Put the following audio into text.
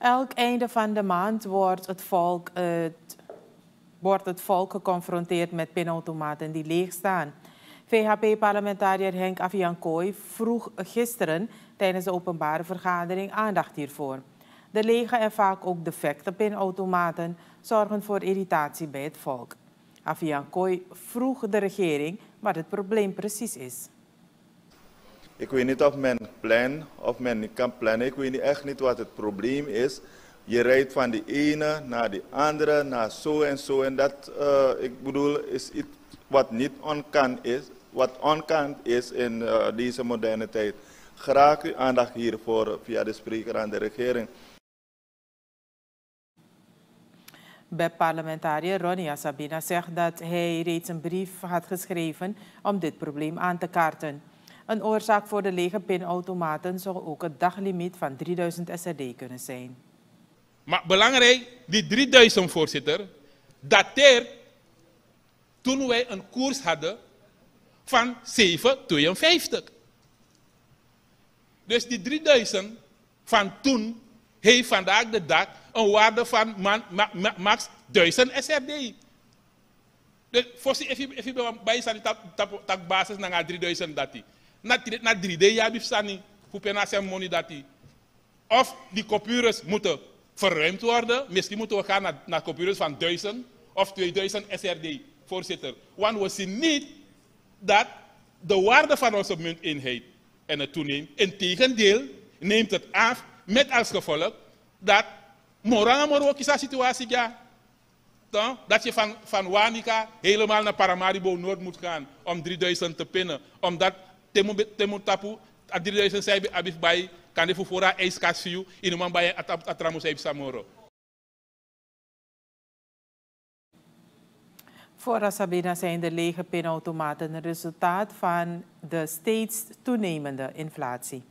Elk einde van de maand wordt het volk, wordt het volk geconfronteerd met pinautomaten die leeg staan. VHP-parlementariër Henk Aviankooi vroeg gisteren tijdens de openbare vergadering aandacht hiervoor. De lege en vaak ook defecte pinautomaten zorgen voor irritatie bij het volk. Aviankooi vroeg de regering wat het probleem precies is. Ik weet niet of men plan of men kan plannen. Ik weet echt niet wat het probleem is. Je rijdt van de ene naar de andere, naar zo en zo. En dat, uh, ik bedoel, is iets wat niet onkant is. Wat onkant is in uh, deze moderne tijd. Graag uw aandacht hiervoor via de spreker aan de regering. BEP-parlementariër Ronia Sabina zegt dat hij reeds een brief had geschreven om dit probleem aan te kaarten. Een oorzaak voor de lege pinautomaten zou ook het daglimiet van 3000 SRD kunnen zijn. Maar belangrijk, die 3000 voorzitter, dateert toen wij een koers hadden van 7,52. Dus die 3000 van toen heeft vandaag de dag een waarde van max 1000 SRD. Dus als je bij je basis naar 3000 dat na, na 3D ja bifsani, hoe zijn money dat die. Of die coupures moeten verruimd worden. Misschien moeten we gaan naar, naar coupures van 1000 of 2000 SRD, voorzitter. Want we zien niet dat de waarde van onze munteenheid en het toeneemt. Integendeel neemt het af met als gevolg dat morgen maar ook is situatie ja. Dat je van, van Wanika helemaal naar Paramaribo Noord moet gaan om 3000 te pinnen. Omdat temu temu tapu adiri sen sai abif bai kande fufura eis kasiu inuman bai atramu sai samoro Voor Sabina zijn de lege pinautomaten een resultaat van de steeds toenemende inflatie.